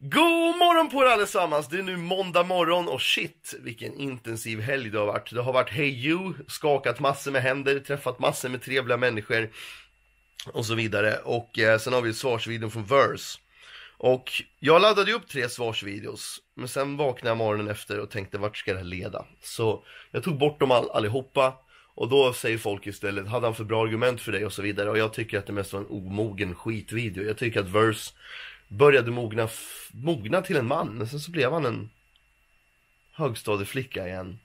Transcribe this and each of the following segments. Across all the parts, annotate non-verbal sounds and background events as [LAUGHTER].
God morgon på er allesammans! Det är nu måndag morgon och shit vilken intensiv helg det har varit. Det har varit Hey You, skakat massor med händer, träffat massor med trevliga människor och så vidare. Och eh, sen har vi svarsvideon från Verse. Och jag laddade upp tre svarsvideos, men sen vaknade jag morgonen efter och tänkte vart ska det här leda? Så jag tog bort dem all, allihopa och då säger folk istället, hade han för bra argument för dig och så vidare. Och jag tycker att det mest var en omogen skitvideo. Jag tycker att Verse började mogna, mogna till en man, men sen så blev han en högstadieflicka igen.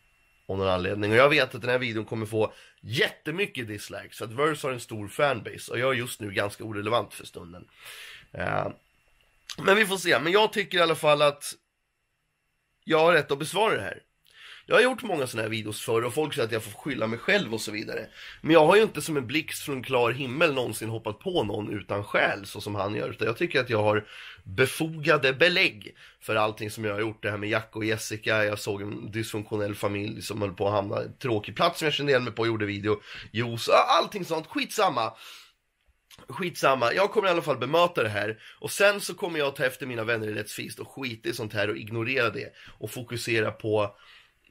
Av någon anledning. Och jag vet att den här videon kommer få jättemycket dislikes. Så att Verse har en stor fanbase. Och jag är just nu ganska orelevant för stunden. Uh, men vi får se. Men jag tycker i alla fall att jag har rätt att besvara det här. Jag har gjort många sådana här videos förr och folk säger att jag får skylla mig själv och så vidare. Men jag har ju inte som en blixt från klar himmel någonsin hoppat på någon utan skäl så som han gör. Utan jag tycker att jag har befogade belägg för allting som jag har gjort. Det här med Jack och Jessica, jag såg en dysfunktionell familj som höll på att hamna i en tråkig plats som jag kände igen mig på och gjorde video. Juice, allting sånt, skitsamma. Skitsamma, jag kommer i alla fall bemöta det här och sen så kommer jag ta efter mina vänner i Let's Feast och skita i sånt här och ignorera det och fokusera på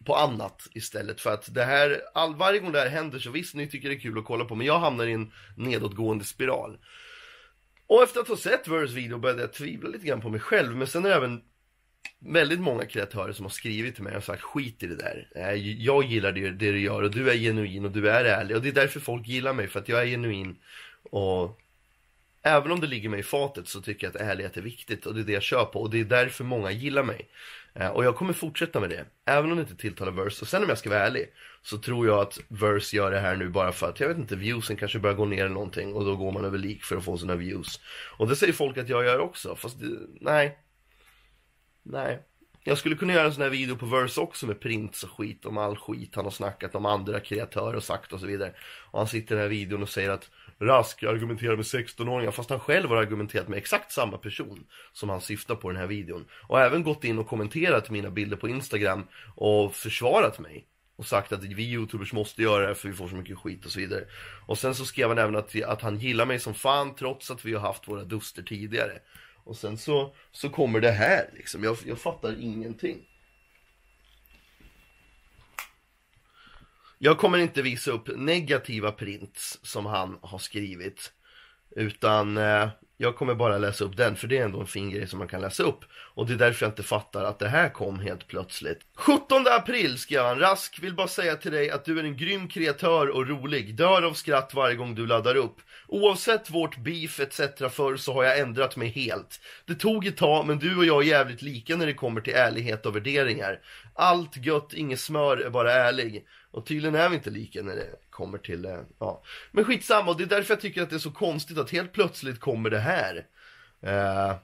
på annat istället för att det här, all, varje gång det här händer så visst ni tycker det är kul att kolla på men jag hamnar i en nedåtgående spiral. Och efter att ha sett Verse video började jag tvivla lite grann på mig själv men sen är det även väldigt många kreatörer som har skrivit till mig och sagt skit i det där. Eh, jag gillar det, det du gör och du är genuin och du är ärlig och det är därför folk gillar mig för att jag är genuin och även om det ligger mig i fatet så tycker jag att ärlighet är viktigt och det är det jag kör på och det är därför många gillar mig. Eh, och jag kommer fortsätta med det, även om det inte tilltalar Verse. Och sen om jag ska vara ärlig, så tror jag att Verse gör det här nu bara för att, jag vet inte, viewsen kanske börjar gå ner eller någonting. Och då går man över lik för att få sina views. Och det säger folk att jag gör också, fast det, nej. Nej. Jag skulle kunna göra en sån här video på Verse också med prints och skit om all skit han har snackat om andra kreatörer och sagt och så vidare. Och han sitter i den här videon och säger att Rask argumenterar med 16-åringar fast han själv har argumenterat med exakt samma person som han syftar på i den här videon. Och även gått in och kommenterat mina bilder på Instagram och försvarat mig. Och sagt att vi youtubers måste göra det för vi får så mycket skit och så vidare. Och sen så skrev han även att, att han gillar mig som fan trots att vi har haft våra duster tidigare. Och sen så, så kommer det här liksom, jag, jag fattar ingenting. Jag kommer inte visa upp negativa prints som han har skrivit. Utan eh, jag kommer bara läsa upp den, för det är ändå en fin grej som man kan läsa upp. Och det är därför jag inte fattar att det här kom helt plötsligt. 17 april skrev han, Rask vill bara säga till dig att du är en grym kreatör och rolig. Dör av skratt varje gång du laddar upp. Oavsett vårt beef etc förr så har jag ändrat mig helt. Det tog ett tag men du och jag är jävligt lika när det kommer till ärlighet och värderingar. Allt gött, inget smör, är bara ärlig. Och tydligen är vi inte lika när det kommer till, eh, ja. Men skitsamma, och det är därför jag tycker att det är så konstigt att helt plötsligt kommer det här. Uh,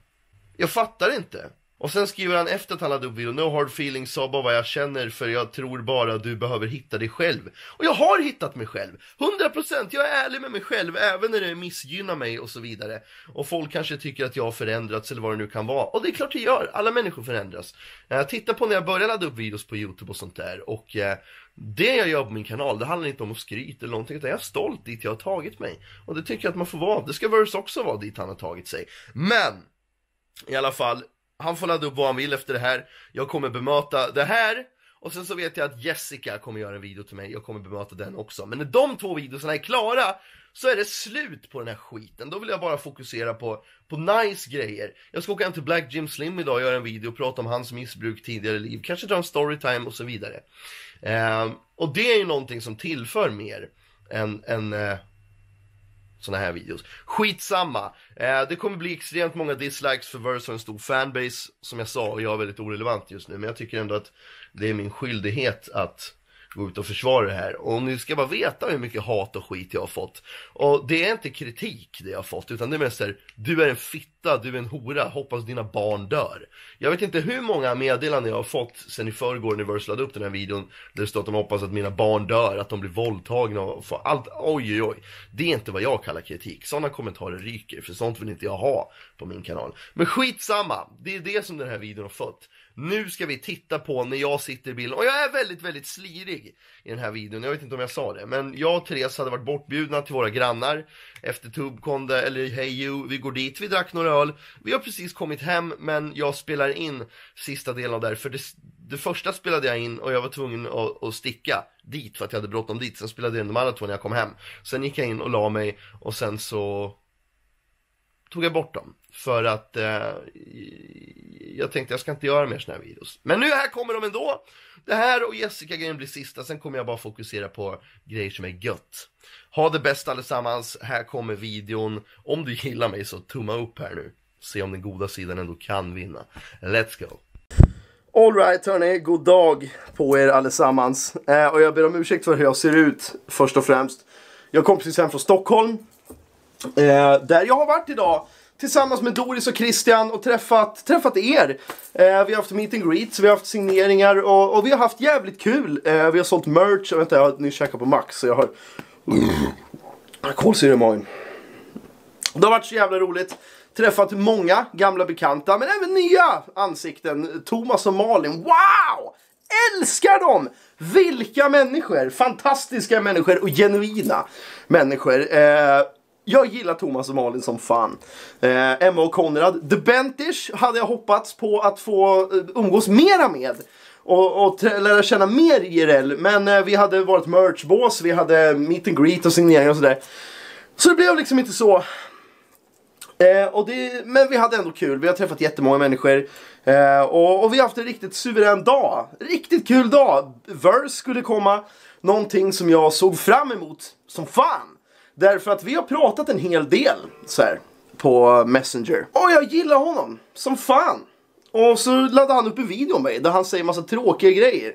jag fattar inte. Och sen skriver han efter att han hade upp videon, No hard feelings, sa bara vad jag känner för jag tror bara du behöver hitta dig själv. Och jag har hittat mig själv! 100% jag är ärlig med mig själv, även när det missgynnar mig och så vidare. Och folk kanske tycker att jag har förändrats eller vad det nu kan vara. Och det är klart det gör, alla människor förändras. Uh, titta på när jag började ladda upp videos på Youtube och sånt där. Och eh, det jag gör på min kanal, det handlar inte om att skryta eller någonting, utan jag är stolt dit jag har tagit mig. Och det tycker jag att man får vara. Det ska Verse också vara dit han har tagit sig. Men! I alla fall, han får ladda upp vad han vill efter det här. Jag kommer bemöta det här. Och sen så vet jag att Jessica kommer göra en video till mig. Jag kommer bemöta den också. Men när de två videorna är klara så är det slut på den här skiten. Då vill jag bara fokusera på, på nice grejer. Jag ska åka hem till Black Jim Slim idag och göra en video och prata om hans missbruk tidigare i liv. Kanske dra en storytime och så vidare. Eh, och det är ju någonting som tillför mer än, än eh, såna här videos. Skitsamma! Eh, det kommer bli extremt många dislikes för Verse har en stor fanbase. Som jag sa, och jag är väldigt orelevant just nu. Men jag tycker ändå att det är min skyldighet att gå ut och försvara det här. Och ni ska bara veta hur mycket hat och skit jag har fått. Och det är inte kritik det jag har fått, utan det är mest såhär, du är en fitta, du är en hora, hoppas dina barn dör. Jag vet inte hur många meddelanden jag har fått sen i förrgår när Verse upp den här videon, där det står att de hoppas att mina barn dör, att de blir våldtagna och får allt, oj oj oj. Det är inte vad jag kallar kritik, sådana kommentarer ryker, för sånt vill inte jag ha på min kanal. Men skitsamma, det är det som den här videon har fått. Nu ska vi titta på när jag sitter i bilen och jag är väldigt, väldigt slirig i den här videon. Jag vet inte om jag sa det, men jag och Therese hade varit bortbjudna till våra grannar efter Tubkonde eller Hey You. Vi går dit, vi drack några öl. Vi har precis kommit hem, men jag spelar in sista delen av det här, för det, det första spelade jag in och jag var tvungen att, att sticka dit för att jag hade bråttom dit. Sen spelade jag in de andra två när jag kom hem. Sen gick jag in och la mig och sen så tog jag bort dem. För att eh, jag tänkte jag ska inte göra mer sådana här videos. Men nu här kommer de ändå. Det här och Jessica-grejen blir sista, sen kommer jag bara fokusera på grejer som är gött. Ha det bäst allesammans, här kommer videon. Om du gillar mig så tumma upp här nu. Se om den goda sidan ändå kan vinna. Let's go! Alright hörni, god dag på er allesammans. Eh, och jag ber om ursäkt för hur jag ser ut först och främst. Jag kom precis hem från Stockholm. Eh, där jag har varit idag tillsammans med Doris och Christian och träffat, träffat er. Eh, vi har haft meet and greets, vi har haft signeringar och, och vi har haft jävligt kul. Eh, vi har sålt merch, och vänta jag har nyss käkat på Max så jag har kolsyra i magen. Det har varit så jävla roligt. Träffat många gamla bekanta men även nya ansikten. Thomas och Malin, wow! Älskar dem! Vilka människor! Fantastiska människor och genuina människor. Eh, jag gillar Thomas och Malin som fan. Eh, Emma och Konrad. The Bentish hade jag hoppats på att få eh, umgås mera med. Och, och lära känna mer IRL. Men eh, vi hade varit merchbås, vi hade meet and greet och signeringar och sådär. Så det blev liksom inte så. Eh, och det, men vi hade ändå kul, vi har träffat jättemånga människor. Eh, och, och, vi har haft en riktigt suverän dag. Riktigt kul dag. Verse skulle komma. Någonting som jag såg fram emot som fan. Därför att vi har pratat en hel del så här, på Messenger. Och jag gillar honom som fan. Och så laddade han upp en video om mig där han säger massa tråkiga grejer.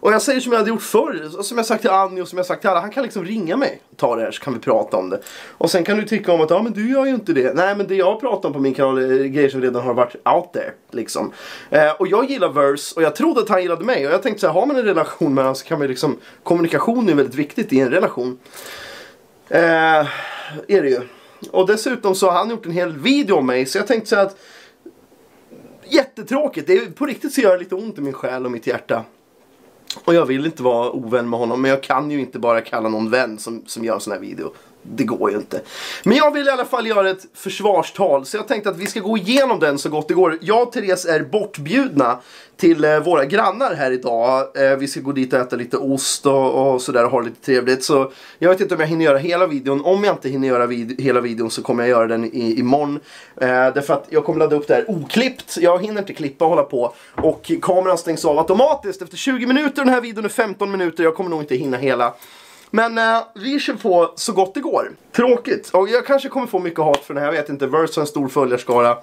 Och jag säger som jag hade gjort förr, som jag sagt till Annie och som jag sagt till alla. Han kan liksom ringa mig, ta det här så kan vi prata om det. Och sen kan du tycka om att, ja men du gör ju inte det. Nej men det jag pratar om på min kanal är grejer som redan har varit out there. Liksom. Eh, och jag gillar Verse och jag trodde att han gillade mig. Och jag tänkte så här, har man en relation med honom så kan man liksom, kommunikation är väldigt viktigt i en relation. Eh, är det ju. Och dessutom så har han gjort en hel video om mig så jag tänkte så att Jättetråkigt, det är, på riktigt så gör det lite ont i min själ och mitt hjärta. Och jag vill inte vara ovän med honom men jag kan ju inte bara kalla någon vän som, som gör en sån här video det går ju inte. Men jag vill i alla fall göra ett försvarstal så jag tänkte att vi ska gå igenom den så gott det går. Jag och Therese är bortbjudna till eh, våra grannar här idag. Eh, vi ska gå dit och äta lite ost och, och sådär och ha lite trevligt. Så jag vet inte om jag hinner göra hela videon. Om jag inte hinner göra vid hela videon så kommer jag göra den i, imorgon. Eh, därför att jag kommer ladda upp det här oklippt. Jag hinner inte klippa och hålla på. Och kameran stängs av automatiskt efter 20 minuter. Den här videon är 15 minuter. Jag kommer nog inte hinna hela. Men eh, vi kör på så gott det går. Tråkigt. Och jag kanske kommer få mycket hat för den här, jag vet inte. Verse har en stor följarskara.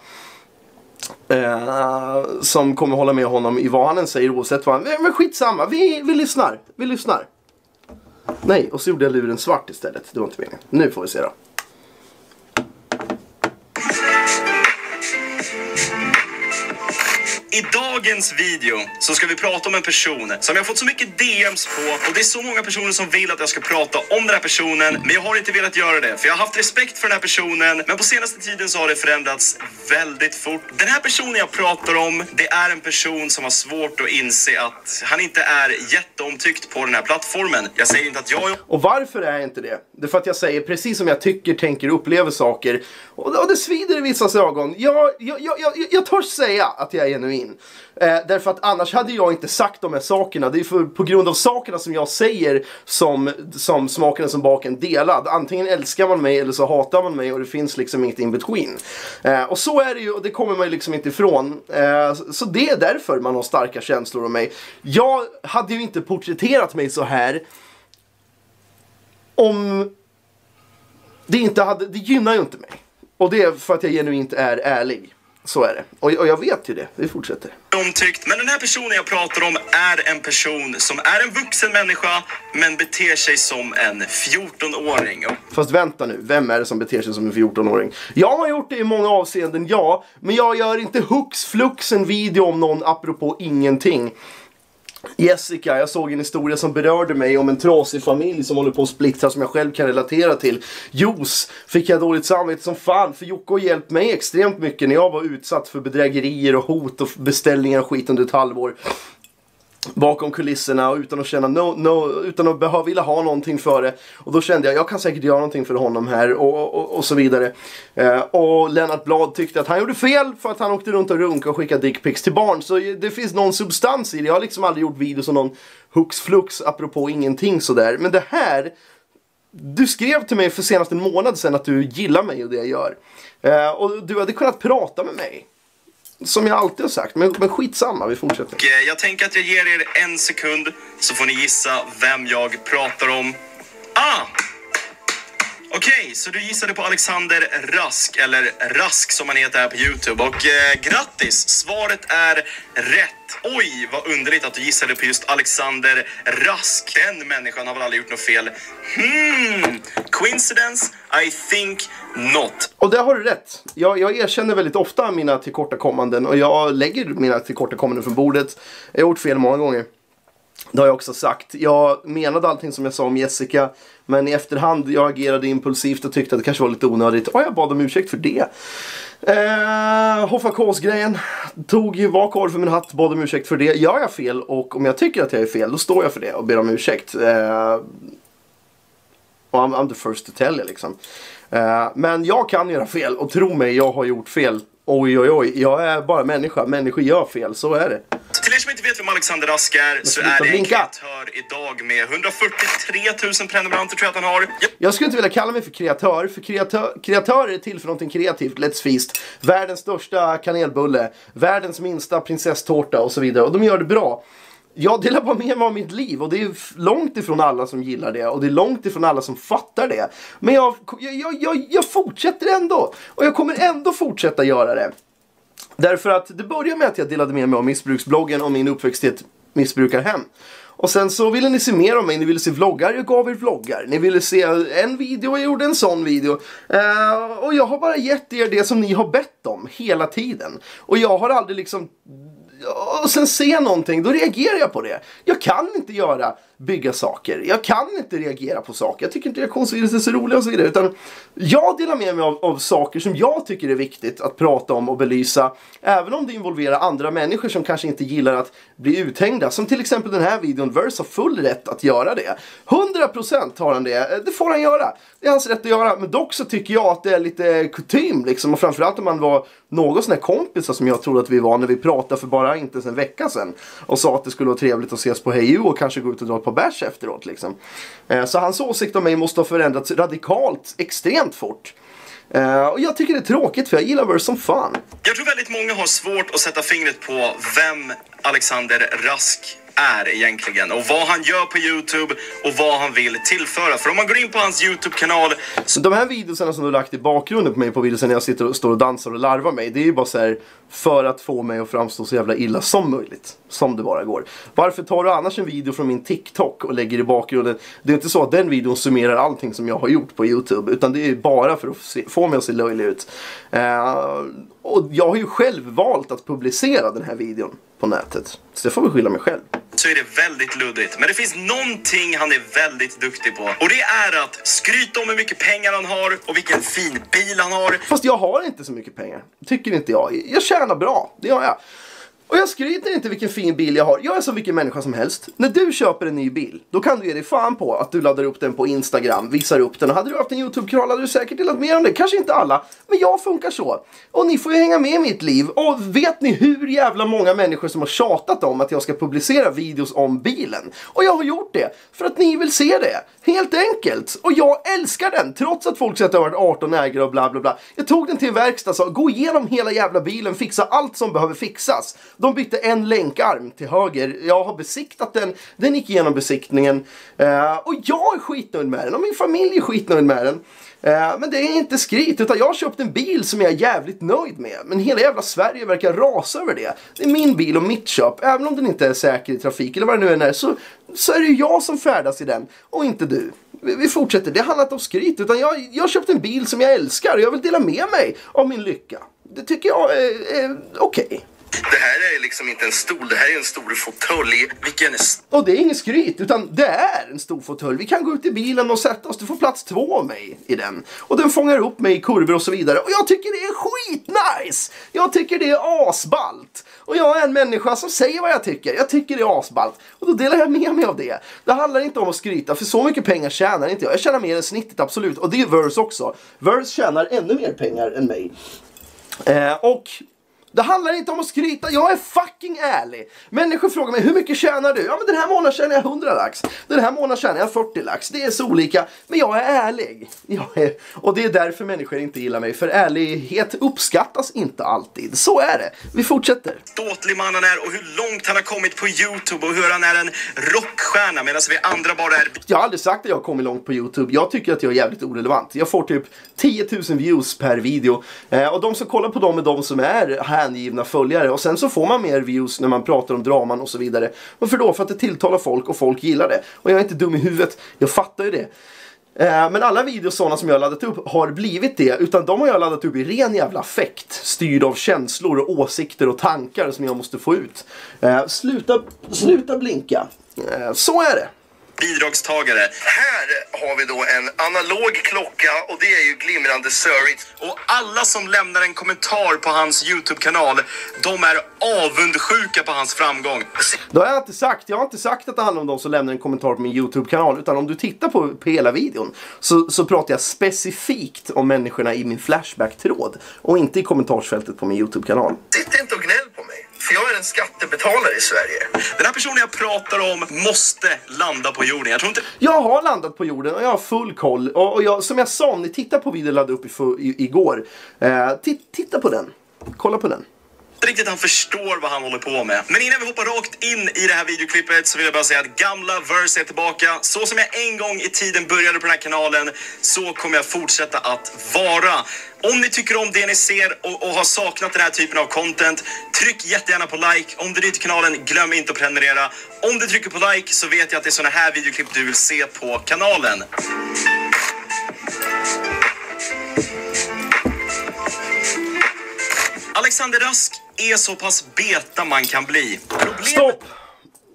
Eh, som kommer hålla med honom i vad han än säger oavsett vad han... Men skitsamma, vi, vi lyssnar. Vi lyssnar. Nej, och så gjorde jag luren svart istället. Det var inte meningen. Nu får vi se då. I dagens video så ska vi prata om en person som jag har fått så mycket DMs på och det är så många personer som vill att jag ska prata om den här personen men jag har inte velat göra det för jag har haft respekt för den här personen men på senaste tiden så har det förändrats väldigt fort. Den här personen jag pratar om det är en person som har svårt att inse att han inte är jätteomtyckt på den här plattformen. Jag säger inte att jag... Och varför är jag inte det? Det är för att jag säger precis som jag tycker, tänker och upplever saker och, och det svider i vissa ögon. Jag, jag, jag, jag, jag törs säga att jag är genuin in. Eh, därför att annars hade jag inte sagt de här sakerna. Det är för, på grund av sakerna som jag säger som, som smaken som baken delad. Antingen älskar man mig eller så hatar man mig och det finns liksom inget in between. Eh, och så är det ju och det kommer man ju liksom inte ifrån. Eh, så det är därför man har starka känslor om mig. Jag hade ju inte porträtterat mig så här om det inte hade, det gynnar ju inte mig. Och det är för att jag genuint är ärlig. Så är det. Och, och jag vet ju det. Vi fortsätter. Omtyckt. Men den här personen jag pratar om är en person som är en vuxen människa men beter sig som en 14-åring. Fast vänta nu, vem är det som beter sig som en 14-åring? Jag har gjort det i många avseenden, ja. Men jag gör inte hux flux en video om någon apropå ingenting. Jessica, jag såg en historia som berörde mig om en trasig familj som håller på att splittra som jag själv kan relatera till. Jos fick jag dåligt samvete som fan för Jocke har hjälpt mig extremt mycket när jag var utsatt för bedrägerier och hot och beställningar och skit under ett halvår bakom kulisserna och utan att känna no, no, utan att behöva vilja ha någonting för det. Och då kände jag, jag kan säkert göra någonting för honom här och, och, och så vidare. Eh, och Lennart Blad tyckte att han gjorde fel för att han åkte runt och runkade och skickade dickpics till barn. Så det finns någon substans i det. Jag har liksom aldrig gjort videos om någon hux flux apropå ingenting sådär. Men det här du skrev till mig för senast en månad sedan att du gillar mig och det jag gör. Eh, och du hade kunnat prata med mig. Som jag alltid har sagt, men, men skitsamma, vi fortsätter. Och, eh, Jag tänker att jag ger er en sekund så får ni gissa vem jag pratar om. Ah! Okej, så du gissade på Alexander Rask, eller Rask som han heter här på Youtube. Och eh, grattis! Svaret är rätt. Oj, vad underligt att du gissade på just Alexander Rask. Den människan har väl aldrig gjort något fel? Hmm, coincidence? I think något. Och där har du rätt. Jag, jag erkänner väldigt ofta mina tillkortakommanden och jag lägger mina tillkortakommanden från bordet. Jag har gjort fel många gånger. Det har jag också sagt. Jag menade allting som jag sa om Jessica. Men i efterhand, jag agerade impulsivt och tyckte att det kanske var lite onödigt. Och jag bad om ursäkt för det. Eh, Hoffa Kås-grejen. Tog ju var kvar för min hatt, bad om ursäkt för det. Gör jag fel och om jag tycker att jag är fel, då står jag för det och ber om ursäkt. Eh, och I'm, I'm the first to tell you liksom. Eh, men jag kan göra fel och tro mig, jag har gjort fel. Oj, oj, oj. Jag är bara människa. Människor gör fel, så är det. Till er som inte vet vem Alexander Rask är så är det en kreatör idag med 143 000 prenumeranter tror jag att han har. Jag skulle inte vilja kalla mig för kreatör, för kreatör, kreatörer är till för någonting kreativt, let's feast. Världens största kanelbulle, världens minsta prinsesstårta och så vidare. Och de gör det bra. Jag delar bara med mig av mitt liv och det är långt ifrån alla som gillar det och det är långt ifrån alla som fattar det. Men jag, jag, jag, jag, fortsätter ändå och jag kommer ändå fortsätta göra det. Därför att det började med att jag delade med mig av missbruksbloggen och min uppväxt i ett missbrukarhem. Och sen så ville ni se mer om mig, ni ville se vloggar, jag gav er vloggar. Ni ville se en video, jag gjorde en sån video. Uh, och jag har bara gett er det som ni har bett om hela tiden. Och jag har aldrig liksom och sen se någonting, då reagerar jag på det. Jag kan inte göra, bygga saker. Jag kan inte reagera på saker. Jag tycker inte reaktionsvideos är så roliga och så vidare. Utan jag delar med mig av, av saker som jag tycker är viktigt att prata om och belysa. Även om det involverar andra människor som kanske inte gillar att bli uthängda. Som till exempel den här videon, Verse har full rätt att göra det. 100% har han det. Eh, det får han göra. Det är hans rätt att göra. Men dock så tycker jag att det är lite kutym liksom. Och framförallt om man var någon sån här kompisar som jag trodde att vi var när vi pratade för bara inte ens en vecka sedan. Och sa att det skulle vara trevligt att ses på HeyU och kanske gå ut och dra ett par bärs efteråt liksom. Eh, Så hans åsikt om mig måste ha förändrats radikalt, extremt fort. Eh, Och jag tycker det är tråkigt för jag gillar Verse som fan. Jag tror väldigt många har svårt att sätta fingret på vem Alexander Rask är egentligen och vad han gör på Youtube och vad han vill tillföra. För om man går in på hans Youtube-kanal Så de här videorna som du har lagt i bakgrunden på mig på videon när jag sitter och står och dansar och larvar mig. Det är ju bara så här för att få mig att framstå så jävla illa som möjligt. Som det bara går. Varför tar du annars en video från min TikTok och lägger i bakgrunden? Det är inte så att den videon summerar allting som jag har gjort på YouTube. Utan det är bara för att se, få mig att se löjlig ut. Uh, och jag har ju själv valt att publicera den här videon på nätet. Så det får väl skylla mig själv så är det väldigt luddigt. Men det finns någonting han är väldigt duktig på och det är att skryta om hur mycket pengar han har och vilken fin bil han har. Fast jag har inte så mycket pengar. Tycker inte jag. Jag tjänar bra. Det gör jag. Och jag skryter inte vilken fin bil jag har. Jag är som vilken människa som helst. När du köper en ny bil, då kan du ge dig fan på att du laddar upp den på Instagram, visar upp den. Och hade du haft en YouTube-kanal hade du säkert delat med om det. Kanske inte alla, men jag funkar så. Och ni får ju hänga med i mitt liv. Och vet ni hur jävla många människor som har tjatat om att jag ska publicera videos om bilen? Och jag har gjort det, för att ni vill se det. Helt enkelt. Och jag älskar den, trots att folk säger att jag har varit 18 ägare och bla bla bla. Jag tog den till en verkstad, sa gå igenom hela jävla bilen, fixa allt som behöver fixas. De bytte en länkarm till höger. Jag har besiktat den, den gick igenom besiktningen. Eh, och jag är skitnöjd med den och min familj är skitnöjd med den. Eh, men det är inte skryt, utan jag har köpt en bil som jag är jävligt nöjd med. Men hela jävla Sverige verkar rasa över det. Det är min bil och mitt köp. Även om den inte är säker i trafik eller vad det nu än är, så, så är det ju jag som färdas i den och inte du. Vi, fortsätter, det handlar inte om skryt, utan jag, jag har köpt en bil som jag älskar och jag vill dela med mig av min lycka. Det tycker jag är, är okej. Det här är liksom inte en stol, det här är en stor fåtölj. Vilken Och det är ingen skryt, utan det är en stor fåtölj. Vi kan gå ut i bilen och sätta oss. Du får plats två av mig i den. Och den fångar upp mig i kurvor och så vidare. Och jag tycker det är skitnice! Jag tycker det är asballt! Och jag är en människa som säger vad jag tycker. Jag tycker det är asballt. Och då delar jag med mig av det. Det handlar inte om att skryta, för så mycket pengar tjänar inte jag. Jag tjänar mer än snittet, absolut. Och det är Verse också. Verse tjänar ännu mer pengar än mig. Eh, och det handlar inte om att skryta, jag är fucking ärlig. Människor frågar mig, hur mycket tjänar du? Ja men den här månaden tjänar jag 100 lax. Den här månaden tjänar jag 40 lax. Det är så olika, men jag är ärlig. Jag är, och det är därför människor inte gillar mig, för ärlighet uppskattas inte alltid. Så är det. Vi fortsätter. ståtlig man han är och hur långt han har kommit på Youtube och hur han är en rockstjärna medan vi andra bara är Jag har aldrig sagt att jag har kommit långt på Youtube. Jag tycker att jag är jävligt orelevant. Jag får typ 10 000 views per video. Eh, och de som kollar på dem är de som är hängivna följare. Och sen så får man mer views när man pratar om draman och så vidare. Varför då? För att det tilltalar folk och folk gillar det. Och jag är inte dum i huvudet. Jag fattar ju det. Eh, men alla videos sådana som jag har laddat upp har blivit det. Utan de har jag laddat upp i ren jävla affekt. Styrd av känslor och åsikter och tankar som jag måste få ut. Eh, sluta, sluta blinka. Eh, så är det bidragstagare. Här har vi då en analog klocka och det är ju glimrande sörigt. Och alla som lämnar en kommentar på hans Youtube-kanal, de är avundsjuka på hans framgång. Det har jag inte sagt. Jag har inte sagt att det handlar om de som lämnar en kommentar på min YouTube-kanal. Utan om du tittar på, på hela videon så, så pratar jag specifikt om människorna i min Flashback-tråd. Och inte i kommentarsfältet på min YouTube-kanal. Sitt inte och gnäll på mig, för jag är en skattebetalare i Sverige. Den här personen jag pratar om måste landa på jorden. Jag tror inte Jag har landat på jorden och jag har full koll. Och, och jag, som jag sa, om ni tittar på videon jag laddade upp i, i, igår. Eh, titta på den. Kolla på den inte riktigt han förstår vad han håller på med. Men innan vi hoppar rakt in i det här videoklippet så vill jag bara säga att gamla Verse är tillbaka. Så som jag en gång i tiden började på den här kanalen så kommer jag fortsätta att vara. Om ni tycker om det ni ser och, och har saknat den här typen av content, tryck jättegärna på like. Om du är ny till kanalen, glöm inte att prenumerera. Om du trycker på like så vet jag att det är såna här videoklipp du vill se på kanalen. Alexander Rask är så pass beta man kan bli. Problem... Stopp!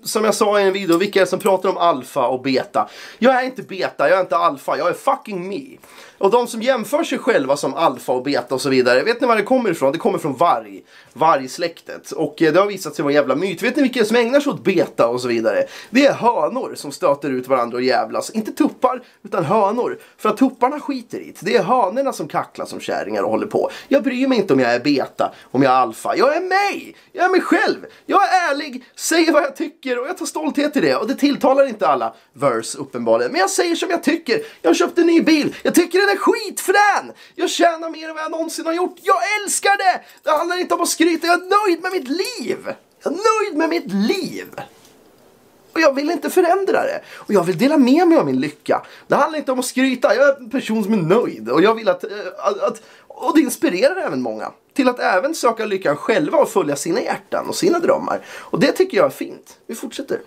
Som jag sa i en video, vilka är det som pratar om alfa och beta? Jag är inte beta, jag är inte alfa, jag är fucking me. Och de som jämför sig själva som alfa och beta och så vidare, vet ni var det kommer ifrån? Det kommer från varg. Vargsläktet. Och eh, det har visat sig vara en jävla myt. Vet ni vilka som ägnar sig åt beta och så vidare? Det är hönor som stöter ut varandra och jävlas. Inte tuppar, utan hönor. För att tupparna skiter i det. Det är hönorna som kacklar som kärringar och håller på. Jag bryr mig inte om jag är beta, om jag är alfa. Jag är mig! Jag är mig själv! Jag är ärlig, säger vad jag tycker och jag tar stolthet i det. Och det tilltalar inte alla verse uppenbarligen. Men jag säger som jag tycker. Jag har köpt en ny bil. Jag tycker den är skitfrän! Jag tjänar mer än vad jag någonsin har gjort. Jag älskar det! Det handlar inte om att skryta. Jag är nöjd med mitt liv! Jag är nöjd med mitt liv! Och jag vill inte förändra det. Och jag vill dela med mig av min lycka. Det handlar inte om att skryta. Jag är en person som är nöjd. Och jag vill att, eh, att, att och det inspirerar även många. Till att även söka lyckan själva och följa sina hjärtan och sina drömmar. Och det tycker jag är fint. Vi fortsätter.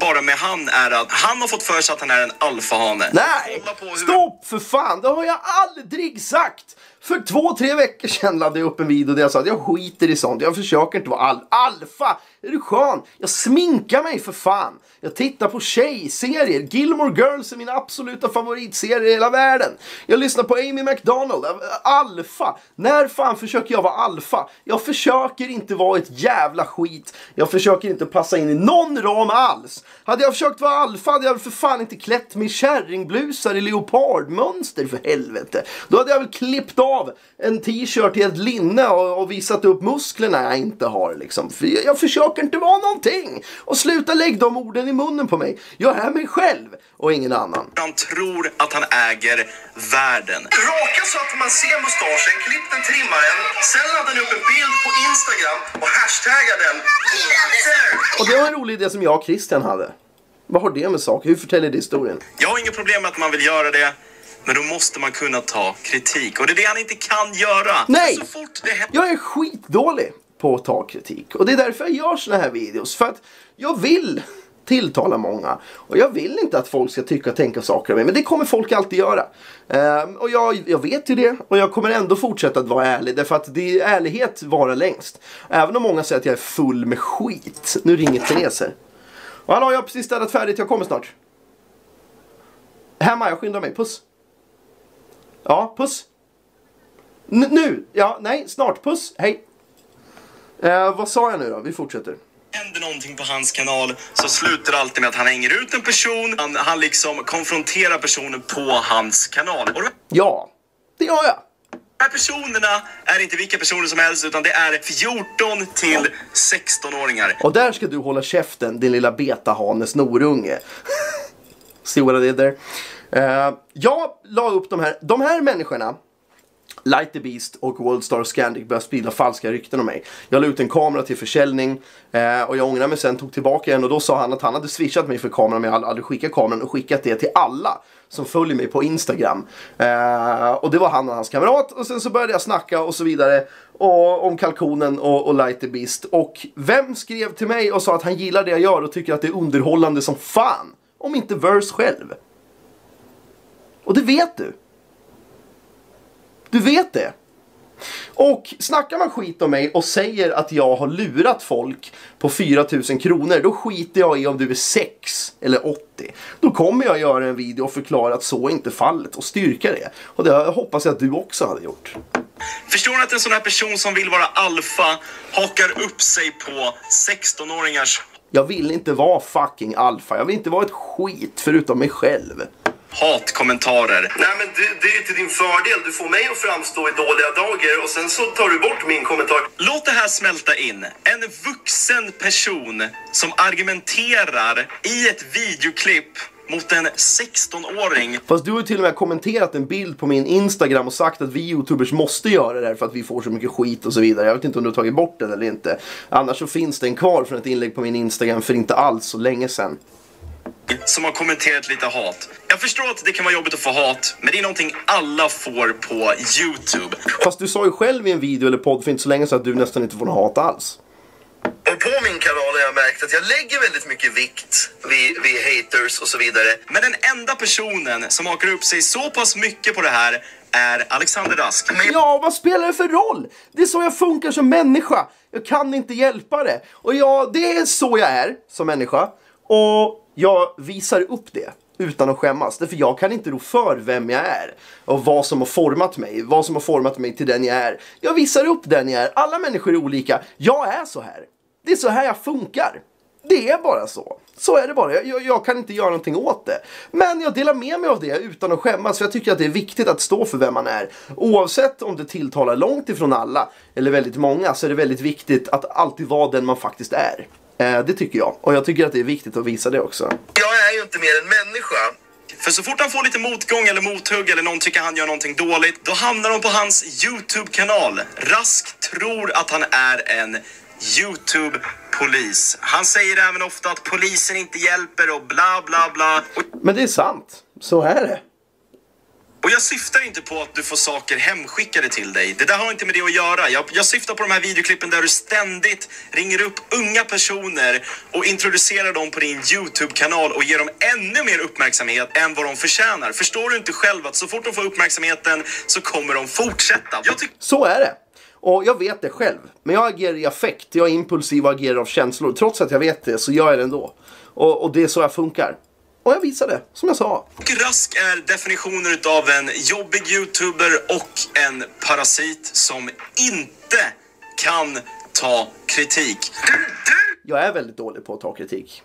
bara med han är att han har fått för sig att han är en alfahane. Nej! Stopp för fan! Det har jag aldrig sagt! För två, tre veckor sedan laddade jag upp en video där jag sa att jag skiter i sånt. Jag försöker inte vara all alfa. Är du skön? Jag sminkar mig för fan. Jag tittar på tjejserier. Gilmore Girls är min absoluta favoritserie i hela världen. Jag lyssnar på Amy McDonald. Äh, alfa. När fan försöker jag vara alfa? Jag försöker inte vara ett jävla skit. Jag försöker inte passa in i någon ram alls. Hade jag försökt vara alfa hade jag för fan inte klätt mig i kärringblusar i leopardmönster för helvete. Då hade jag väl klippt av en t-shirt i ett linne och, och visat upp musklerna jag inte har liksom. För jag, jag försöker inte vara någonting. Och sluta lägga de orden i munnen på mig. Jag är mig själv och ingen annan. Han tror att han äger världen. Raka så att man ser mustaschen, klipp den, trimma den. Sen laddar ni upp en bild på Instagram och hashtagga den. Och det var en rolig idé som jag och Christian hade. Vad har det med sak? Hur förtäljer det historien? Jag har inget problem med att man vill göra det. Men då måste man kunna ta kritik. Och det är det han inte kan göra. Nej! Så fort det händer Jag är skitdålig på att ta kritik. Och det är därför jag gör såna här videos. För att jag vill tilltala många. Och jag vill inte att folk ska tycka och tänka saker om mig. Men det kommer folk alltid göra. Ehm, och jag, jag vet ju det. Och jag kommer ändå fortsätta att vara ärlig. Därför att det är ärlighet varar längst. Även om många säger att jag är full med skit. Nu ringer Therese. Och hallå, jag har precis städat färdigt. Jag kommer snart. Hemma, jag skyndar mig. Puss. Ja, puss. N- nu! Ja, nej, snart. Puss. Hej. Eh, vad sa jag nu då? Vi fortsätter. händer någonting på hans kanal så slutar det alltid med att han hänger ut en person. Han, han liksom konfronterar personen på hans kanal. Och de Ja, det gör jag. här personerna är inte vilka personer som helst utan det är 14 till 16-åringar. Och där ska du hålla käften, din lilla betahane snorunge. [LAUGHS] See what I did there? Eh, jag la upp de här, de här människorna Light the Beast och Worldstar Scandic började sprida falska rykten om mig. Jag la ut en kamera till försäljning eh, och jag ångrade mig sen, tog tillbaka den och då sa han att han hade swishat mig för kameran men jag hade aldrig skickat kameran och skickat det till alla som följer mig på Instagram. Eh, och det var han och hans kamrat och sen så började jag snacka och så vidare och, om kalkonen och, och Light the Beast. Och vem skrev till mig och sa att han gillar det jag gör och tycker att det är underhållande som fan? Om inte Verse själv. Och det vet du. Du vet det. Och snackar man skit om mig och säger att jag har lurat folk på 4000 kronor, då skiter jag i om du är 6 eller 80. Då kommer jag göra en video och förklara att så är inte fallet och styrka det. Och det hoppas jag att du också hade gjort. Förstår ni att en sån här person som vill vara alfa hakar upp sig på 16-åringars Jag vill inte vara fucking alfa, jag vill inte vara ett skit förutom mig själv. Hatkommentarer? Nej men det, det är ju till din fördel. Du får mig att framstå i dåliga dagar och sen så tar du bort min kommentar. Låt det här smälta in. En vuxen person som argumenterar i ett videoklipp mot en 16-åring. Fast du har ju till och med kommenterat en bild på min Instagram och sagt att vi youtubers måste göra det här för att vi får så mycket skit och så vidare. Jag vet inte om du har tagit bort den eller inte. Annars så finns den kvar från ett inlägg på min Instagram för inte alls så länge sedan. Som har kommenterat lite hat. Jag förstår att det kan vara jobbigt att få hat, men det är någonting alla får på Youtube. Fast du sa ju själv i en video eller podd för inte så länge sedan att du nästan inte får något hat alls. Och på min kanal har jag märkt att jag lägger väldigt mycket vikt vid, vid haters och så vidare. Men den enda personen som hakar upp sig så pass mycket på det här är Alexander Rask. Ja, vad spelar det för roll? Det är så jag funkar som människa. Jag kan inte hjälpa det. Och ja, det är så jag är som människa. Och jag visar upp det utan att skämmas. Därför jag kan inte rå för vem jag är. Och vad som har format mig. Vad som har format mig till den jag är. Jag visar upp den jag är. Alla människor är olika. Jag är så här. Det är så här jag funkar. Det är bara så. Så är det bara. Jag, jag, jag kan inte göra någonting åt det. Men jag delar med mig av det utan att skämmas. För jag tycker att det är viktigt att stå för vem man är. Oavsett om det tilltalar långt ifrån alla eller väldigt många så är det väldigt viktigt att alltid vara den man faktiskt är. Eh, det tycker jag. Och jag tycker att det är viktigt att visa det också. Jag är ju inte mer än människa. För så fort han får lite motgång eller mothugg eller någon tycker han gör någonting dåligt, då hamnar de på hans Youtube-kanal. Rask tror att han är en Youtube-polis. Han säger även ofta att polisen inte hjälper och bla bla bla. Men det är sant. Så är det. Och jag syftar inte på att du får saker hemskickade till dig. Det där har inte med det att göra. Jag, jag syftar på de här videoklippen där du ständigt ringer upp unga personer och introducerar dem på din YouTube-kanal och ger dem ännu mer uppmärksamhet än vad de förtjänar. Förstår du inte själv att så fort de får uppmärksamheten så kommer de fortsätta? Jag Så är det. Och jag vet det själv. Men jag agerar i affekt. Jag är impulsiv och agerar av känslor. Trots att jag vet det så gör jag det ändå. Och, och det är så jag funkar. Och jag visar det, som jag sa. Rask är definitionen utav en jobbig YouTuber och en parasit som inte kan ta kritik. Jag är väldigt dålig på att ta kritik.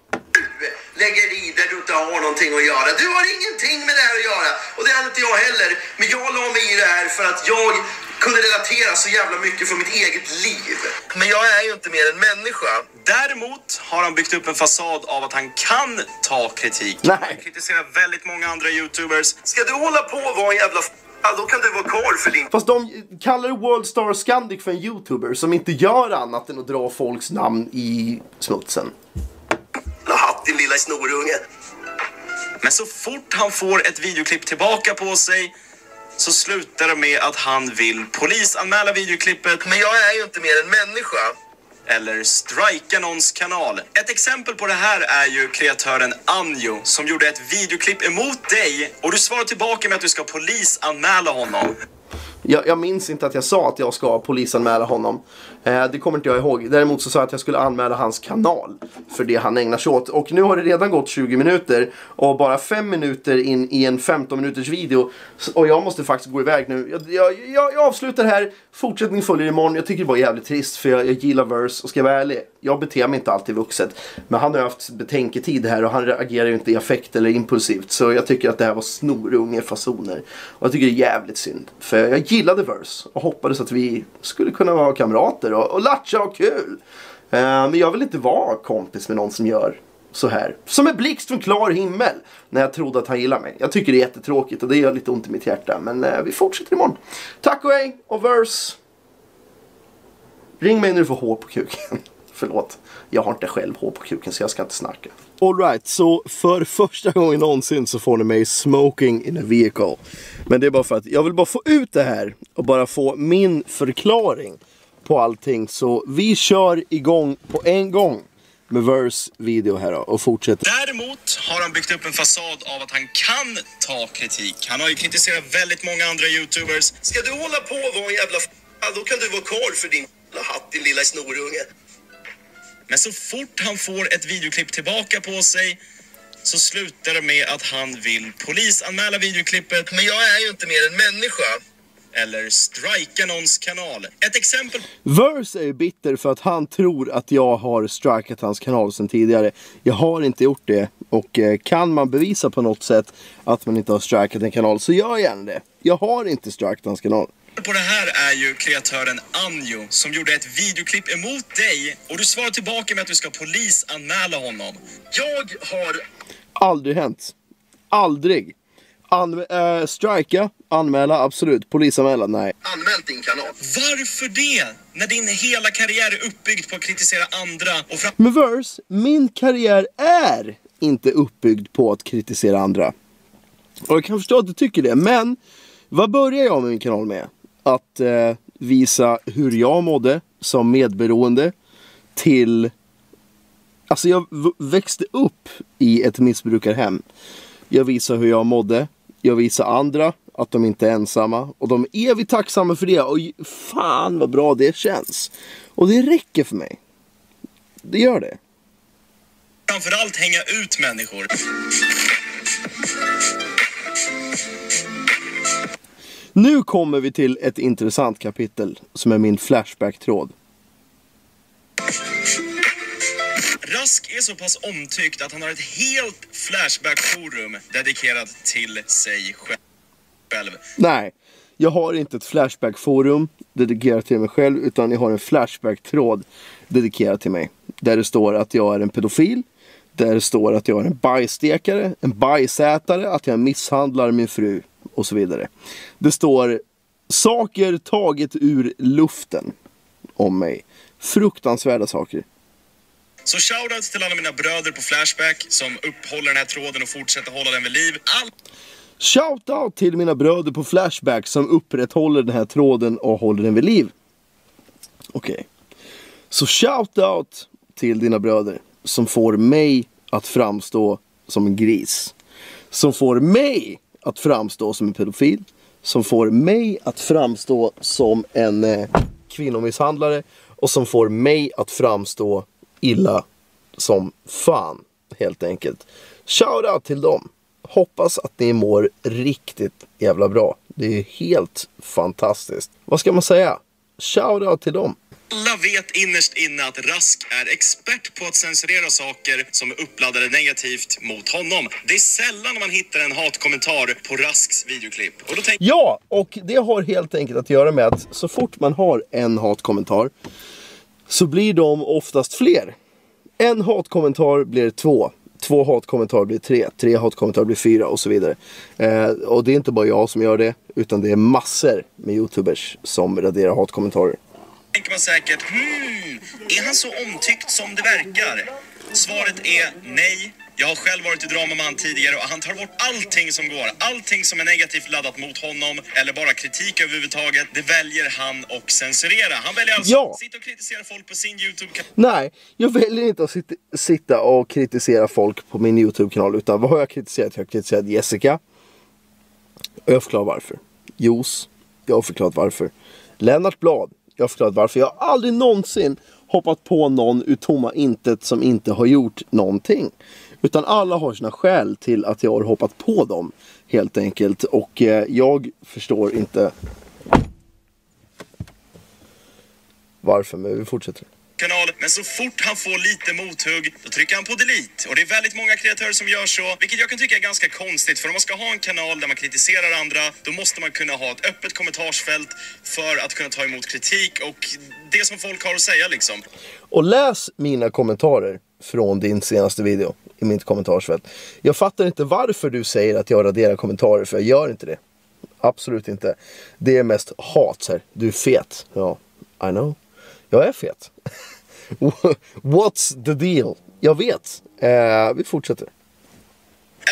Lägger i där du inte har någonting att göra. Du har ingenting med det här att göra. Och det hade inte jag heller. Men jag la mig i det här för att jag kunde relatera så jävla mycket från mitt eget liv. Men jag är ju inte mer än människa. Däremot har han byggt upp en fasad av att han kan ta kritik. Nej. Han kritiserar väldigt många andra YouTubers. Ska du hålla på och vara en jävla ja, då kan du vara kvar för din Fast de kallar Worldstar Scandic för en YouTuber som inte gör annat än att dra folks namn i smutsen. Din lilla snorunge. Men så fort han får ett videoklipp tillbaka på sig så slutar det med att han vill polisanmäla videoklippet Men jag är ju inte mer än människa. eller strika någons kanal. Ett exempel på det här är ju kreatören Anjo som gjorde ett videoklipp emot dig och du svarar tillbaka med att du ska polisanmäla honom. Jag, jag minns inte att jag sa att jag ska polisanmäla honom. Eh, det kommer inte jag ihåg. Däremot så sa jag att jag skulle anmäla hans kanal för det han ägnar sig åt. Och nu har det redan gått 20 minuter och bara 5 minuter in i en 15 minuters video. Och jag måste faktiskt gå iväg nu. Jag, jag, jag, jag avslutar här. Fortsättning följer imorgon. Jag tycker det var jävligt trist för jag, jag gillar Verse och ska jag vara ärlig. Jag beter mig inte alltid vuxet. Men han har ju haft betänketid här och han reagerar ju inte i affekt eller impulsivt. Så jag tycker att det här var snorungefasoner. Och jag tycker det är jävligt synd. För jag gillade Verse och hoppades att vi skulle kunna vara kamrater och, och latcha och kul. Eh, men jag vill inte vara kompis med någon som gör så här. Som en blixt från klar himmel. När jag trodde att han gillar mig. Jag tycker det är jättetråkigt och det gör lite ont i mitt hjärta. Men eh, vi fortsätter imorgon. Tack och hej och Verse. Ring mig när du får hår på kuken. [LAUGHS] Förlåt. Jag har inte själv hår på kuken så jag ska inte snacka. Alright, så för första gången någonsin så får ni mig smoking in a vehicle. Men det är bara för att jag vill bara få ut det här och bara få min förklaring på allting. Så vi kör igång på en gång med Verse video här då, och fortsätter. Däremot har han byggt upp en fasad av att han kan ta kritik. Han har ju kritiserat väldigt många andra YouTubers. Ska du hålla på och vara en jävla f... Då kan du vara kvar för din jävla hatt, din lilla snorunge. Men så fort han får ett videoklipp tillbaka på sig så slutar det med att han vill polisanmäla videoklippet Men jag är ju inte mer än människa. Eller strika någons kanal. Ett exempel Verse är ju bitter för att han tror att jag har strikat hans kanal sedan tidigare. Jag har inte gjort det. Och eh, kan man bevisa på något sätt att man inte har strikat en kanal så gör gärna det. Jag har inte strikat hans kanal. på det här är ju kreatören Anjo som gjorde ett videoklipp emot dig och du svarar tillbaka med att du ska polisanmäla honom. Jag har Aldrig hänt. Aldrig. An äh, strika, anmäla, absolut. Polisanmäla, nej. anmält din kanal. Varför det? När din hela karriär är uppbyggd på att kritisera andra och fram- Men Verse, min karriär är inte uppbyggd på att kritisera andra. Och jag kan förstå att du tycker det, men vad börjar jag med min kanal med? Att eh, visa hur jag mådde som medberoende till... Alltså jag växte upp i ett missbrukarhem. Jag visar hur jag mådde. Jag visar andra att de inte är ensamma. Och de är evigt tacksamma för det. Och fan vad bra det känns. Och det räcker för mig. Det gör det. framförallt hänga ut människor. Nu kommer vi till ett intressant kapitel som är min Flashback-tråd. Rask är så pass omtyckt att han har ett helt Flashback-forum dedikerat till sig själv. Nej, jag har inte ett Flashback-forum dedikerat till mig själv utan jag har en Flashback-tråd dedikerad till mig. Där det står att jag är en pedofil. Där det står att jag är en bajsstekare, en bajsätare, att jag misshandlar min fru och så vidare. Det står saker taget ur luften om mig. Fruktansvärda saker. Så shoutouts till alla mina bröder på Flashback som upphåller den här tråden och fortsätter hålla den vid liv. All Shoutout till mina bröder på Flashback som upprätthåller den här tråden och håller den vid liv. Okej. Så shoutout till dina bröder som får mig att framstå som en gris. Som får mig att framstå som en pedofil. Som får mig att framstå som en eh, kvinnomisshandlare. Och som får mig att framstå illa som fan helt enkelt. Shoutout till dem. Hoppas att ni mår riktigt jävla bra. Det är helt fantastiskt. Vad ska man säga? Shoutout till dem. Alla vet innerst inne att Rask är expert på att censurera saker som är uppladdade negativt mot honom. Det är sällan man hittar en hatkommentar på Rasks videoklipp. Och då Ja, och det har helt enkelt att göra med att så fort man har en hatkommentar så blir de oftast fler. En hatkommentar blir två. Två hatkommentarer blir tre. Tre hatkommentarer blir fyra och så vidare. Eh, och det är inte bara jag som gör det. Utan det är massor med youtubers som raderar hatkommentarer. tänker man säkert, hmm, är han så omtyckt som det verkar? Svaret är nej. Jag har själv varit i drama med han tidigare och han tar bort allting som går. Allting som är negativt laddat mot honom eller bara kritik överhuvudtaget, det väljer han och censurera. Han väljer alltså Ja. att sitta och kritisera folk på sin YouTube-kanal. Nej, jag väljer inte att sit- sitta och kritisera folk på min YouTube-kanal. Utan vad har jag kritiserat? Jag har kritiserat Jessica. Och jag förklarar varför. Jos, jag har förklarat varför. Lennart Blad, jag Jag har förklarat varför. Jag har aldrig någonsin hoppat på någon ur tomma intet som inte har gjort någonting. Utan alla har sina skäl till att jag har hoppat på dem. Helt enkelt. Och eh, jag förstår inte varför, men vi fortsätter. kanal, men så fort han får lite mothugg, då trycker han på delete. Och det är väldigt många kreatörer som gör så, vilket jag kan tycka är ganska konstigt. För om man ska ha en kanal där man kritiserar andra, då måste man kunna ha ett öppet kommentarsfält för att kunna ta emot kritik och det som folk har att säga liksom. Och läs mina kommentarer från din senaste video i mitt kommentarsfält. Jag fattar inte varför du säger att jag raderar kommentarer, för jag gör inte det. Absolut inte. Det är mest hat här. Du är fet. Ja, I know. Jag är fet. [LAUGHS] What's the deal? Jag vet. Eh, vi fortsätter.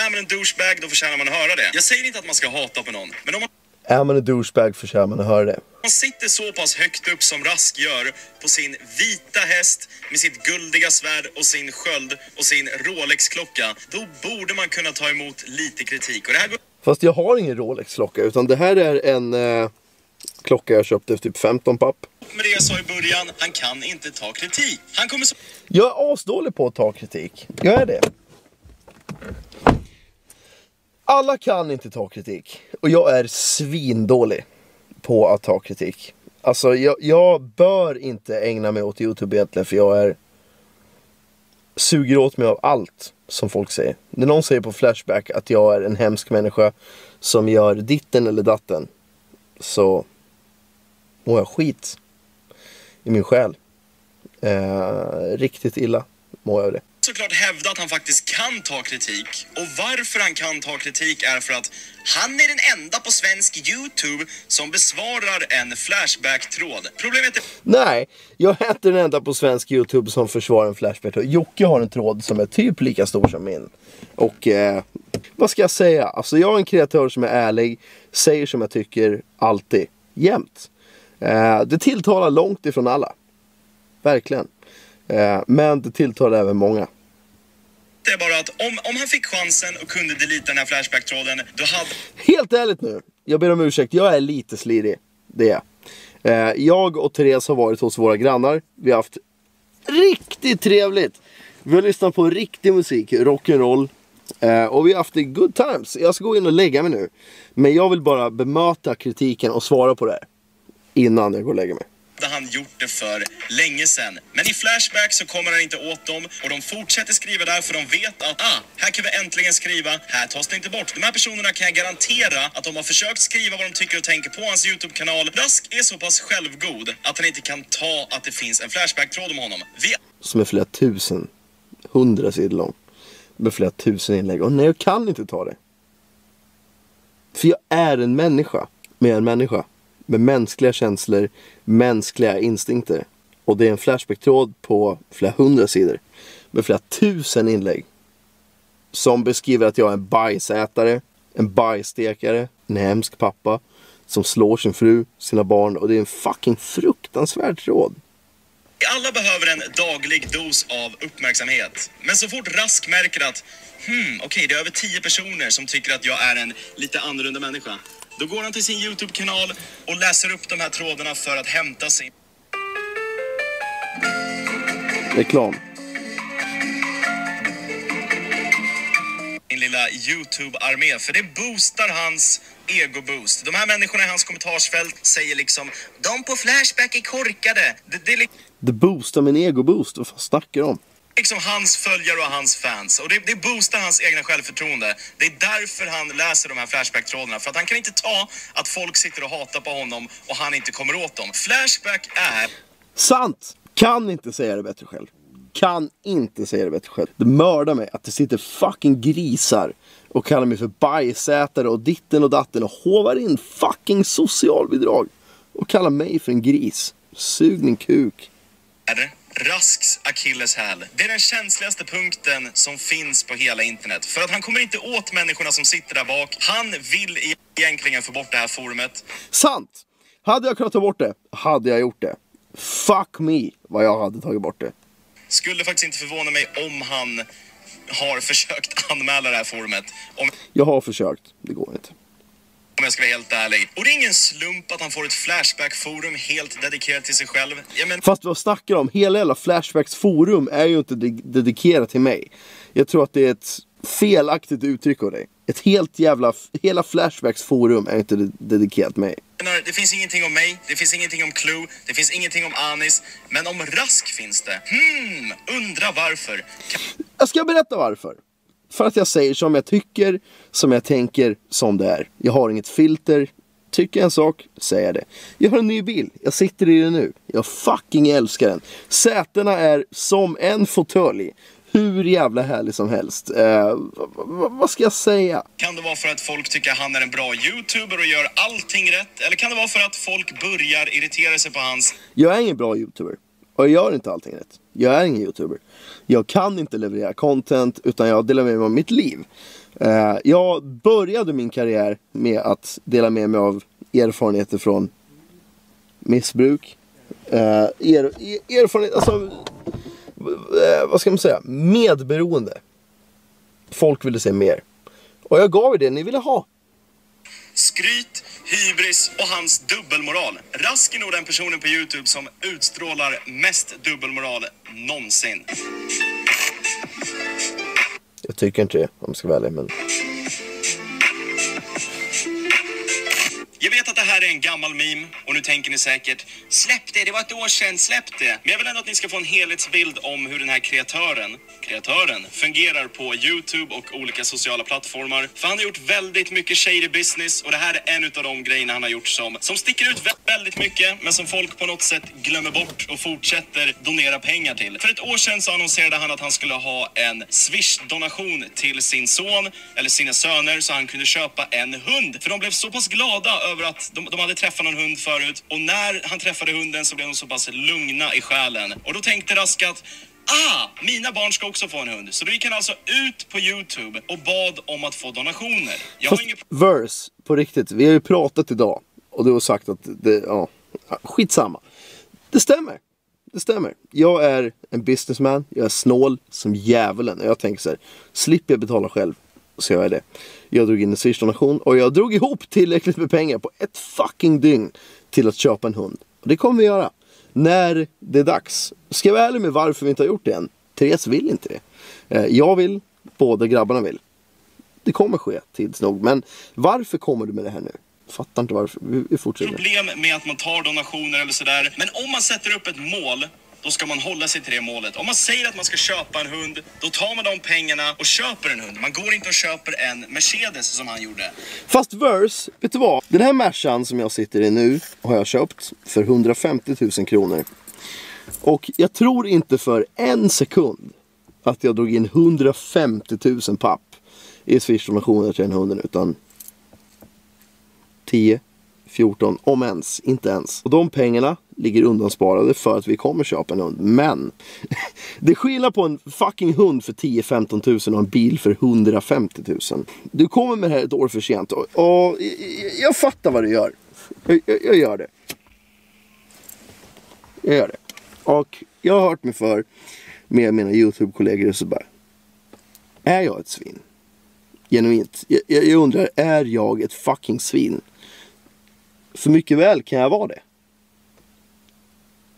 Är man en douchebag, då förtjänar man att höra det. Jag säger inte att man ska hata på någon, men om man är man en douchebag förtjänar man att höra det. man sitter så pass högt upp som Rask gör på sin vita häst med sitt guldiga svärd och sin sköld och sin Rolex-klocka, då borde man kunna ta emot lite kritik. Och det här går Fast jag har ingen Rolex-klocka, utan det här är en eh, klocka jag köpte för typ 15 papp. med det jag sa i början, han kan inte ta kritik. Han kommer så Jag är asdålig på att ta kritik. Jag är det. Alla kan inte ta kritik. Och jag är svindålig på att ta kritik. Alltså jag, jag bör inte ägna mig åt YouTube egentligen för jag är suger åt mig av allt som folk säger. När någon säger på Flashback att jag är en hemsk människa som gör ditten eller datten så mår jag skit i min själ. Eh, riktigt illa mår jag av det såklart hävda att han faktiskt kan ta kritik. Och varför han kan ta kritik är för att han är den enda på svensk YouTube som besvarar en Flashback-tråd. Problemet är Nej, jag är inte den enda på svensk YouTube som försvarar en Flashback-tråd. Jocke har en tråd som är typ lika stor som min. Och eh, vad ska jag säga? Alltså jag är en kreatör som är ärlig, säger som jag tycker, alltid, jämt. Eh, det tilltalar långt ifrån alla. Verkligen. Eh, men det tilltalar även många är bara att om, om han fick chansen och kunde delita den här Flashback-tråden, då hade Helt ärligt nu, jag ber om ursäkt, jag är lite slirig. Det är jag. eh, Jag och Therese har varit hos våra grannar. Vi har haft riktigt trevligt. Vi har lyssnat på riktig musik, rock'n'roll. Eh, och vi har haft det good times. Jag ska gå in och lägga mig nu. Men jag vill bara bemöta kritiken och svara på det här. Innan jag går och lägger mig hade han gjort det för länge sedan. Men i Flashback så kommer han inte åt dem och de fortsätter skriva där för de vet att ah, här kan vi äntligen skriva, här tas det inte bort. De här personerna kan jag garantera att de har försökt skriva vad de tycker och tänker på hans YouTube-kanal. Rask är så pass självgod att han inte kan ta att det finns en Flashback-tråd om honom. Vi Som är flera tusen, hundra sidor lång. Med flera tusen inlägg. Och nej, jag kan inte ta det. För jag är en människa. Med en människa. Med mänskliga känslor, mänskliga instinkter. Och det är en Flashback-tråd på flera hundra sidor. Med flera tusen inlägg. Som beskriver att jag är en bajsätare, en bajsstekare, en hemsk pappa. Som slår sin fru, sina barn. Och det är en fucking fruktansvärd tråd. alla behöver en daglig dos av uppmärksamhet. Men så fort Rask märker att hmm, okej, det är över tio personer som tycker att jag är en lite annorlunda människa. Då går han till sin YouTube-kanal och läser upp de här trådarna för att hämta sin Reklam. sin lilla YouTube-armé. För det boostar hans ego-boost. De här människorna i hans kommentarsfält säger liksom de på Flashback är korkade. Det, det är li- Det boostar min ego-boost. Vad fan snackar du om? Liksom hans följare och hans fans. Och det, det boostar hans egna självförtroende. Det är därför han läser de här Flashback-trådarna. För att han kan inte ta att folk sitter och hatar på honom och han inte kommer åt dem. Flashback är Sant! Kan inte säga det bättre själv. Kan inte säga det bättre själv. Det mördar mig att det sitter fucking grisar och kallar mig för bajsätare och ditten och datten och hovar in fucking socialbidrag. Och kallar mig för en gris. Sug din kuk. Rasks akilleshäl. Det är den känsligaste punkten som finns på hela internet. För att han kommer inte åt människorna som sitter där bak. Han vill egentligen få bort det här forumet. Sant! Hade jag kunnat ta bort det, hade jag gjort det. Fuck me vad jag hade tagit bort det. Skulle faktiskt inte förvåna mig om han har [LAUGHS] försökt anmäla det här forumet. Om Jag har försökt, det går inte. Om jag ska vara helt ärlig. Och det är ingen slump att han får ett Flashback-forum helt dedikerat till sig själv. Men Fast vad snackar om? Hela jävla Flashbacks forum är ju inte de- dedikerat till mig. Jag tror att det är ett felaktigt uttryck av dig. Ett helt jävla, hela Flashbacks forum är inte de- dedikerat mig. det finns ingenting om mig, det finns ingenting om Clue, det finns ingenting om Anis. Men om Rask finns det. Hmm, undra varför. Kan- Jag ska berätta varför. För att jag säger som jag tycker, som jag tänker, som det är. Jag har inget filter. Tycker jag en sak, säger jag det. Jag har en ny bil. Jag sitter i den nu. Jag fucking älskar den. Sätena är som en fåtölj. Hur jävla härlig som helst. Eh, vad ska jag säga? Kan det vara för att folk tycker han är en bra YouTuber och gör allting rätt? Eller kan det vara för att folk börjar irritera sig på hans Jag är ingen bra youtuber. Och jag gör inte allting rätt. Jag är ingen youtuber. Jag kan inte leverera content utan jag delar med mig av mitt liv. Eh, jag började min karriär med att dela med mig av erfarenheter från missbruk. Eh, er, er, erfarenhet, alltså, eh, vad ska man säga, medberoende. Folk ville se mer. Och jag gav er det ni ville ha skryt, hybris och hans dubbelmoral. Rask är nog den personen på YouTube som utstrålar mest dubbelmoral någonsin. Jag tycker inte det om jag ska vara ärlig. Men... Jag vet att det här är en gammal meme och nu tänker ni säkert Släpp det, det var ett år sedan, släpp det. Men jag vill ändå att ni ska få en helhetsbild om hur den här kreatören, kreatören, fungerar på YouTube och olika sociala plattformar. För han har gjort väldigt mycket shady business och det här är en av de grejerna han har gjort som, som sticker ut väldigt mycket men som folk på något sätt glömmer bort och fortsätter donera pengar till. För ett år sedan så annonserade han att han skulle ha en Swish-donation till sin son eller sina söner så han kunde köpa en hund. För de blev så pass glada över att de, de hade träffat någon hund förut och när han träffade hunden så blev de så pass lugna i själen. Och då tänkte Rask att Ah, mina barn ska också få en hund. Så då gick han alltså ut på Youtube och bad om att få donationer. Jag Fast inget verse, på riktigt. Vi har ju pratat idag. Och du har sagt att det, ja, skitsamma. Det stämmer. Det stämmer. Jag är en businessman. Jag är snål som djävulen. Och jag tänker så här. Slipper jag betala själv så gör jag det. Jag drog in en swish-donation och jag drog ihop tillräckligt med pengar på ett fucking dygn till att köpa en hund. Och det kommer vi göra. När det är dags. Ska jag vara ärlig med varför vi inte har gjort det än? Therese vill inte det. Eh, jag vill, båda grabbarna vill. Det kommer ske tids nog. Men varför kommer du med det här nu? Fattar inte varför. Vi fortsätter. problem med att man tar donationer eller sådär. Men om man sätter upp ett mål, då ska man hålla sig till det målet. Om man säger att man ska köpa en hund, då tar man de pengarna och köper en hund. Man går inte och köper en Mercedes som han gjorde. Fast Verse, vet du vad? Den här Mercan som jag sitter i nu har jag köpt för 150 000 kronor. Och jag tror inte för en sekund att jag drog in 150 000 papp i Swish-donationer till den hunden. Utan 10, 14, om ens, inte ens. Och de pengarna ligger undansparade för att vi kommer köpa en hund. Men [LAUGHS] det är skillnad på en fucking hund för 10-15 tusen och en bil för 150 000. Du kommer med det här ett år för sent och, och jag, jag fattar vad du gör. Jag, jag, jag gör det. Jag gör det. Och jag har hört mig för med mina YouTube-kollegor och så bara. Är jag ett svin? Genuint. Jag, jag, jag undrar, är jag ett fucking svin? För mycket väl kan jag vara det.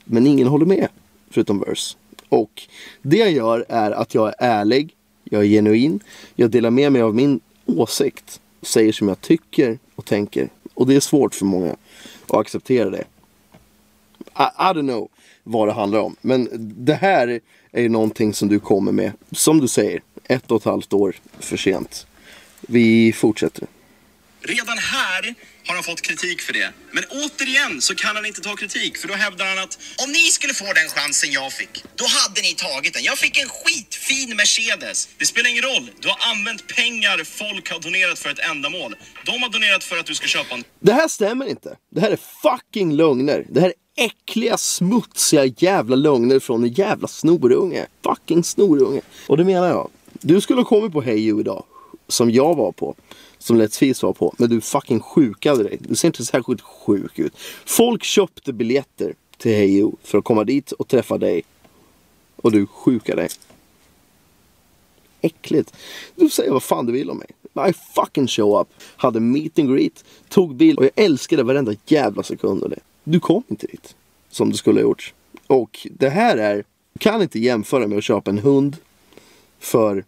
Men ingen håller med, förutom Verse. Och det jag gör är att jag är ärlig, jag är genuin, jag delar med mig av min åsikt, säger som jag tycker och tänker. Och det är svårt för många att acceptera det. I, I don't know vad det handlar om. Men det här är någonting som du kommer med, som du säger, ett och ett halvt år för sent. Vi fortsätter. Redan här har han fått kritik för det. Men återigen så kan han inte ta kritik för då hävdar han att om ni skulle få den chansen jag fick, då hade ni tagit den. Jag fick en skitfin Mercedes. Det spelar ingen roll. Du har använt pengar folk har donerat för ett ändamål. De har donerat för att du ska köpa en Det här stämmer inte. Det här är fucking lögner. Det här är äckliga, smutsiga jävla lögner från en jävla snorunge. Fucking snorunge. Och det menar jag. Du skulle ha kommit på Hey You idag. Som jag var på. Som Let's Feast var på. Men du fucking sjukade dig. Du ser inte särskilt sjuk ut. Folk köpte biljetter till Heyo för att komma dit och träffa dig. Och du sjukade dig. Äckligt. Du säger vad fan du vill om mig. I fucking show up. Hade meet and greet, tog bil. och jag älskade varenda jävla sekund av det. Du kom inte dit. Som du skulle ha gjort. Och det här är, Du kan inte jämföra med att köpa en hund för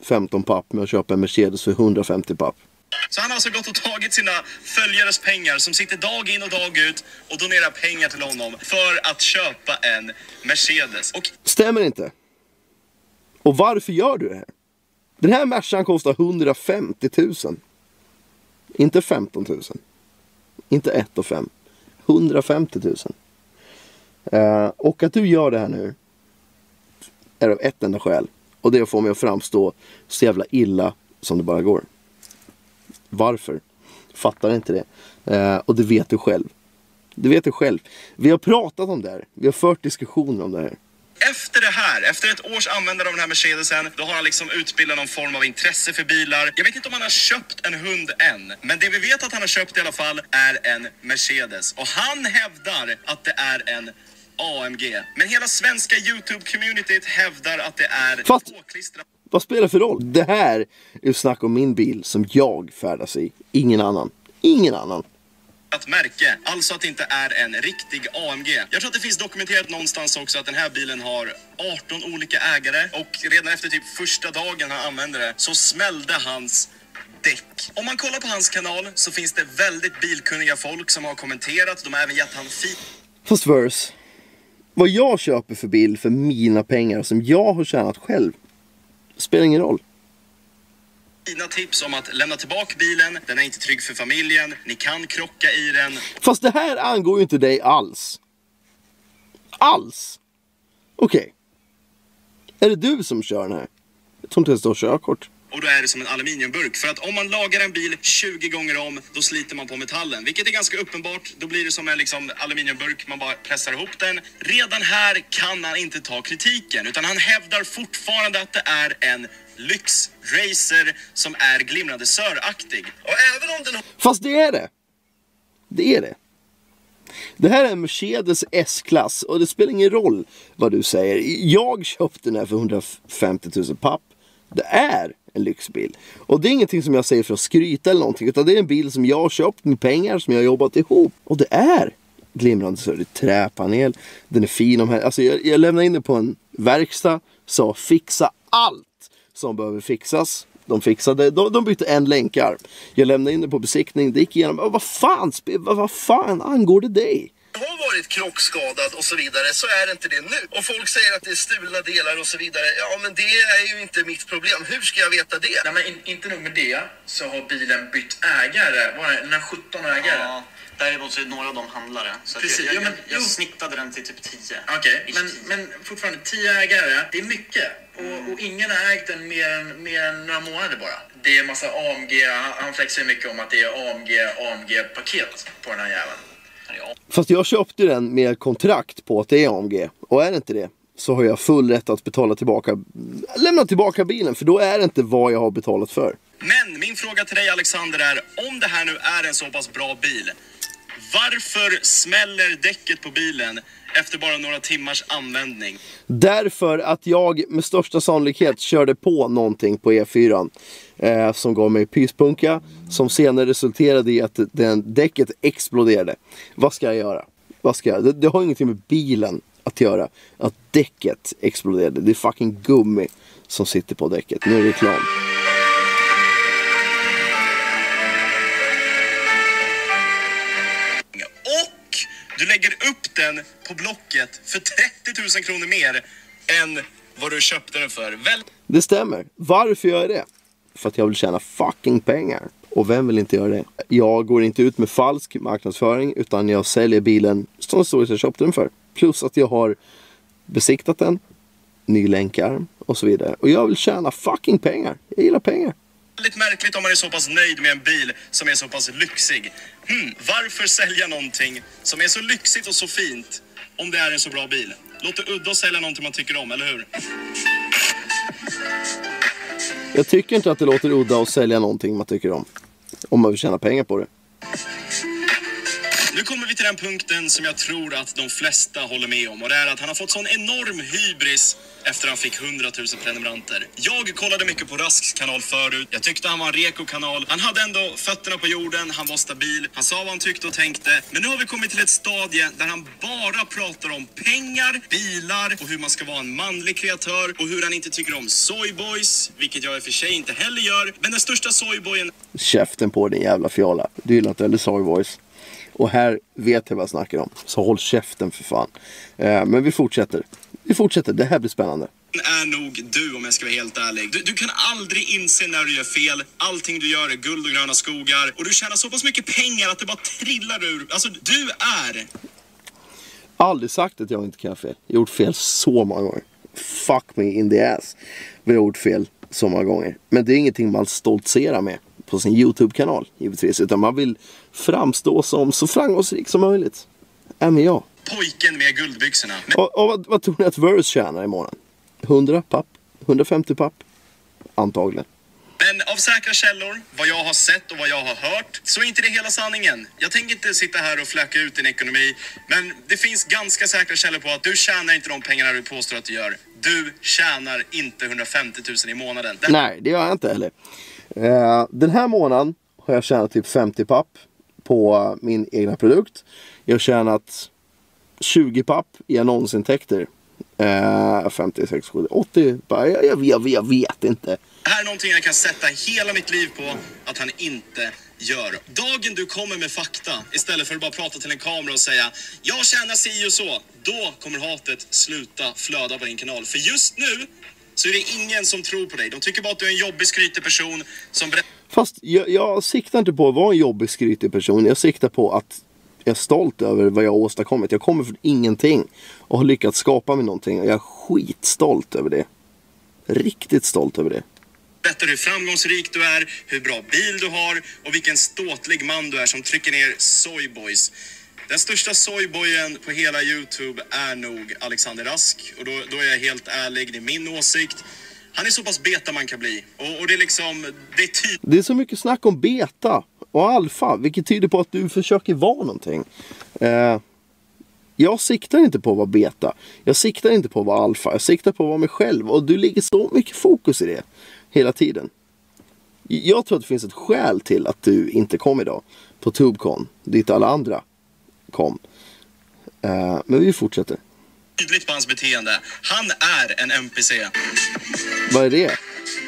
15 papp med att köpa en Mercedes för 150 papp. Så han har alltså gått och tagit sina följares pengar som sitter dag in och dag ut och donerar pengar till honom för att köpa en Mercedes. Och Stämmer inte. Och varför gör du det här? Den här Mercan kostar 150 000. Inte 15 000. Inte 1 och 5. 150 000. Och att du gör det här nu är av ett enda skäl. Och det får mig att framstå så jävla illa som det bara går. Varför? Fattar inte det. Eh, och det vet du själv. Det vet du själv. Vi har pratat om det här. Vi har fört diskussioner om det här. efter det här, efter ett års användande av den här Mercedesen, då har han liksom utbildat någon form av intresse för bilar. Jag vet inte om han har köpt en hund än, men det vi vet att han har köpt i alla fall är en Mercedes. Och han hävdar att det är en AMG. Men hela svenska YouTube-communityt hävdar att det är påklistrat Vad spelar det för roll? Det här är snack om min bil som jag färdas i. Ingen annan. Ingen annan. märke, alltså att det inte är en riktig AMG. Jag tror att det finns dokumenterat någonstans också att den här bilen har 18 olika ägare och redan efter typ första dagen han använde det så smällde hans däck. Om man kollar på hans kanal så finns det väldigt bilkunniga folk som har kommenterat. De har även gett han fina Fast verse. Vad jag köper för bil för mina pengar som jag har tjänat själv. Spelar ingen roll. tips om att lämna tillbaka bilen. Den är inte trygg för familjen. Ni kan krocka i den. Fast det här angår ju inte dig alls. Alls. Okej. Är det du som kör den här? Jag tror inte ens du har körkort. Och då är det som en aluminiumburk. För att om man lagar en bil 20 gånger om, då sliter man på metallen. Vilket är ganska uppenbart. Då blir det som en liksom, aluminiumburk, man bara pressar ihop den. Redan här kan han inte ta kritiken. Utan han hävdar fortfarande att det är en lyxracer som är glimrande söraktig. Och även om den Fast det är det. Det är det. Det här är en Mercedes S-klass och det spelar ingen roll vad du säger. Jag köpte den här för 150 000 papp. Det är en lyxbil. Och det är ingenting som jag säger för att skryta eller någonting. Utan det är en bil som jag har köpt med pengar som jag har jobbat ihop. Och det är glimrande så det är träpanel. Den är fin. Om här. Alltså jag, jag lämnade in den på en verkstad. Sa fixa allt som behöver fixas. De fixade, de, de bytte en länkarm. Jag lämnade in den på besiktning, det gick igenom. Vad fan, vad, vad fan angår det dig? Har varit krockskadad och så vidare så är det inte det nu. Och folk säger att det är stulna delar och så vidare. Ja, men det är ju inte mitt problem. Hur ska jag veta det? Nej, men in, inte nog med det så har bilen bytt ägare. Var det, den har 17 ägare. Ja, däremot så är några av dem handlare. Så Precis, jag, ja, jag, men- jag jo. snittade den till typ 10. Okej, Ish men, 10. men fortfarande 10 ägare. Det är mycket. Och, och ingen har ägt den mer än, mer än några månader bara. Det är en massa AMG. Han, flexar ju mycket om att det är AMG, AMG-paket på den här jäveln jag. Fast jag köpte den med kontrakt på att det är AMG. Och är det inte det så har jag full rätt att betala tillbaka, lämna tillbaka bilen. För då är det inte vad jag har betalat för. Men min fråga till dig Alexander är, om det här nu är en så pass bra bil, varför smäller däcket på bilen efter bara några timmars användning? Därför att jag med största sannolikhet körde på någonting på E4. Eh, som gav mig pyspunka. Som senare resulterade i att den däcket exploderade. Vad ska jag göra? Vad ska jag? Det, det har ingenting med bilen att göra. Att däcket exploderade. Det är fucking gummi som sitter på däcket. Nu är det reklam. Och du lägger upp den på Blocket för 30 000 kronor mer än vad du köpte den för. Väl Det stämmer. Varför gör jag det? För att jag vill tjäna fucking pengar. Och vem vill inte göra det? Jag går inte ut med falsk marknadsföring utan jag säljer bilen som det står att jag köpte den för. Plus att jag har besiktat den, ny länkarm och så vidare. Och jag vill tjäna fucking pengar. Jag gillar pengar väldigt märkligt om man är så pass nöjd med en bil som är så pass lyxig. Hmm, varför sälja någonting som är så lyxigt och så fint om det är en så bra bil? Låt det udda att sälja någonting man tycker om, eller hur? Jag tycker inte att det låter udda att sälja någonting man tycker om. Om man vill tjäna pengar på det. Nu kommer vi till den punkten som jag tror att de flesta håller med om och det är att han har fått sån enorm hybris efter han fick 100 000 prenumeranter. Jag kollade mycket på Rasks kanal förut. Jag tyckte han var en reko-kanal. Han hade ändå fötterna på jorden, han var stabil, han sa vad han tyckte och tänkte. Men nu har vi kommit till ett stadie där han bara pratar om pengar, bilar och hur man ska vara en manlig kreatör och hur han inte tycker om soyboys, vilket jag i och för sig inte heller gör. Men den största soyboyen Käften på din jävla fjolla. Du gillar inte heller soyboys. Och här vet jag vad jag snackar om. Så håll käften för fan. Eh, men vi fortsätter. Vi fortsätter. Det här blir spännande. är nog du om jag ska vara helt ärlig. Du, du kan aldrig inse när du gör fel. Allting du gör är guld och gröna skogar. Och du tjänar så pass mycket pengar att det bara trillar ur. Alltså, du är Aldrig sagt att jag inte kan göra fel. Jag har gjort fel så många gånger. Fuck me in the ass. Vi har gjort fel så många gånger. Men det är ingenting man stoltserar med på sin YouTube-kanal givetvis. Utan man vill framstå som så framgångsrik som möjligt. Även jag. pojken med guldbyxorna. Och, och vad, vad tror ni att Verse tjänar i månaden? 100 papp? 150 papp? Antagligen. Men av säkra källor, vad jag har sett och vad jag har hört, så är inte det hela sanningen. Jag tänker inte sitta här och fläcka ut din ekonomi, men det finns ganska säkra källor på att du tjänar inte de pengarna du påstår att du gör. Du tjänar inte 150 000 i månaden. Det Nej, det gör jag inte heller. Eh, den här månaden har jag tjänat typ 50 papp på min egna produkt. Jag har tjänat 20 papp i annonsintäkter. Eh, 50, 60, 70, 80 bara Jag, jag, jag, jag vet inte. Det här är någonting jag kan sätta hela mitt liv på att han inte gör. Dagen du kommer med fakta istället för att bara prata till en kamera och säga jag tjänar si och så, då kommer hatet sluta flöda på din kanal. För just nu så är det ingen som tror på dig. De tycker bara att du är en jobbig skrytig person som berättar Fast jag, jag siktar inte på att vara en jobbig skrytig person. Jag siktar på att jag är stolt över vad jag har åstadkommit. Jag kommer från ingenting och har lyckats skapa mig någonting. Och jag är skitstolt över det. Riktigt stolt över det. berättar hur framgångsrik du är, hur bra bil du har och vilken ståtlig man du är som trycker ner soyboys. Den största soyboyen på hela Youtube är nog Alexander Rask. Och då, då är jag helt ärlig, det är min åsikt. Han är så pass beta man kan bli. Och, och det är liksom, det är tydligt Det är så mycket snack om beta och alfa, vilket tyder på att du försöker vara någonting. Eh, jag siktar inte på att vara beta. Jag siktar inte på att vara alfa. Jag siktar på att vara mig själv. Och du lägger så mycket fokus i det hela tiden. Jag tror att det finns ett skäl till att du inte kom idag på Tubecon, dit alla andra kom. Eh, men vi fortsätter tydligt på hans beteende. Han är en NPC. Vad är det?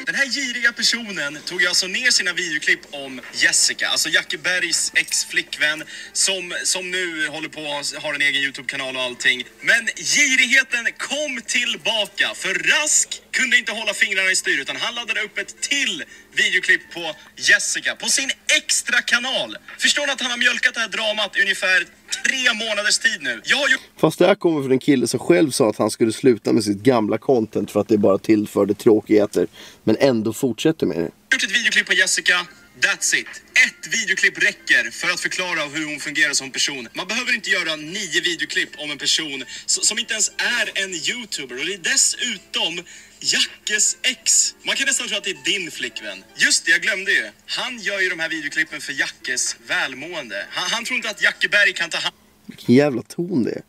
Den här giriga personen tog alltså ner sina videoklipp om Jessica, alltså Jackie Bergs ex-flickvän som, som nu håller på har en egen YouTube-kanal och allting. Men girigheten kom tillbaka för Rask kunde inte hålla fingrarna i styr utan han laddade upp ett till videoklipp på Jessica på sin extra kanal. Förstår ni att han har mjölkat det här dramat ungefär tre månaders tid nu? Jag har gjort Fast det här kommer från en kille som själv sa att han skulle sluta med sitt gamla content för att det bara tillförde tråkigheter. Men ändå fortsätter med det. gjort ett videoklipp på Jessica. That's it. Ett videoklipp räcker för att förklara hur hon fungerar som person. Man behöver inte göra nio videoklipp om en person som inte ens är en youtuber. Och det är dessutom Jackes ex. Man kan nästan tro att det är din flickvän. Just det, jag glömde ju. Han gör ju de här videoklippen för Jackes välmående. Han, han tror inte att Jacke Berg kan ta hand Vilken jävla ton det är.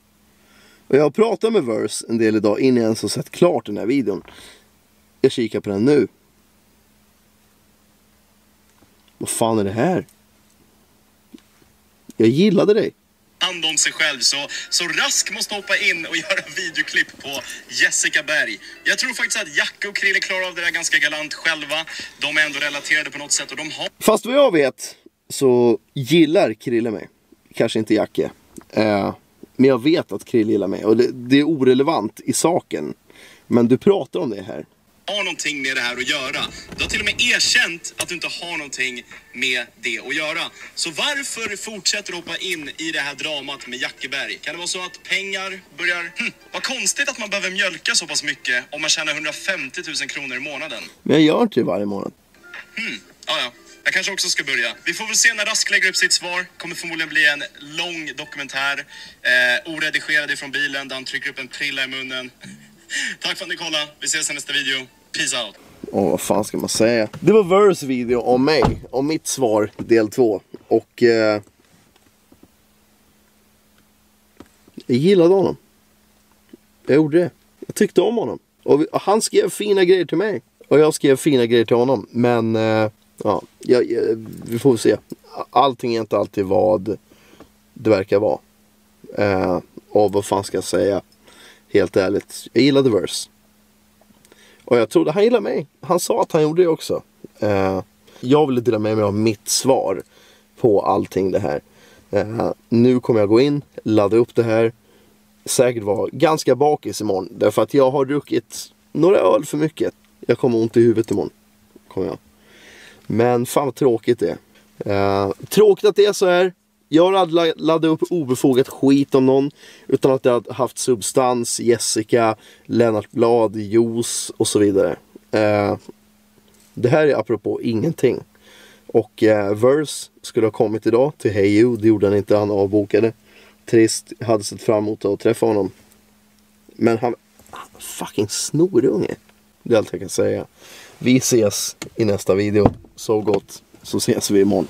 Och jag har pratat med Verse en del idag innan jag ens har sett klart den här videon. Jag kikar på den nu. Vad fan är det här? Jag gillade dig hand om sig själv. Så, så Rask måste hoppa in och [LAUGHS] göra videoklipp på Jessica Berg. Jag tror faktiskt att Jacke och Krille klarar av det där ganska galant själva. De är ändå relaterade på något sätt och de har Fast vad jag vet så gillar Krille mig. Kanske inte Jacke. Eh, men jag vet att Krille gillar mig. Och det, det är orelevant i saken. Men du pratar om det här har någonting med det här att göra. Du har till och med erkänt att du inte har någonting med det att göra. Så varför fortsätter du hoppa in i det här dramat med Jackeberg? Kan det vara så att pengar börjar... Hm, vad konstigt att man behöver mjölka så pass mycket om man tjänar 150 000 kronor i månaden. Men jag gör inte det varje månad. Ja, ja. Jag kanske också ska börja. Vi får väl se när Rask lägger upp sitt svar. Kommer förmodligen bli en lång dokumentär. Eh, oredigerad ifrån bilen där han trycker upp en prilla i munnen. [LAUGHS] Tack för att ni kollade. Vi ses i nästa video. Peace out. Åh, vad fan ska man säga? Det var Verse video om mig. Om mitt svar del 2. Och... Eh, Jag gillade honom. Jag gjorde det. Jag tyckte om honom. Och vi- han skrev fina grejer till mig. Och jag skrev fina grejer till honom. Men eh, ja, jag, jag, vi får se. Allting är inte alltid vad det verkar vara. Eh, och vad fan ska jag säga? Helt ärligt. Jag gillade Verse. Och jag trodde han gillade mig. Han sa att han gjorde det också. Uh, jag ville dela med mig av mitt svar på allting det här. Uh, nu kommer jag gå in, ladda upp det här. Säkert vara ganska bakis imorgon. Därför att jag har druckit några öl för mycket. Jag kommer ont i huvudet imorgon. Kommer jag. Men fan vad tråkigt det är. Uh, tråkigt att det är så här. Jag har aldrig laddat upp obefogat skit om någon. Utan att det har haft substans, Jessica, Lennart Blad, juice och så vidare. Eh, det här är apropå ingenting. Och eh, Verse skulle ha kommit idag till Hey You. Det gjorde han inte, han avbokade. Trist, jag hade sett fram emot att träffa honom. Men han, fucking snorunge. Det är allt jag kan säga. Vi ses i nästa video. Så gott, så ses vi imorgon.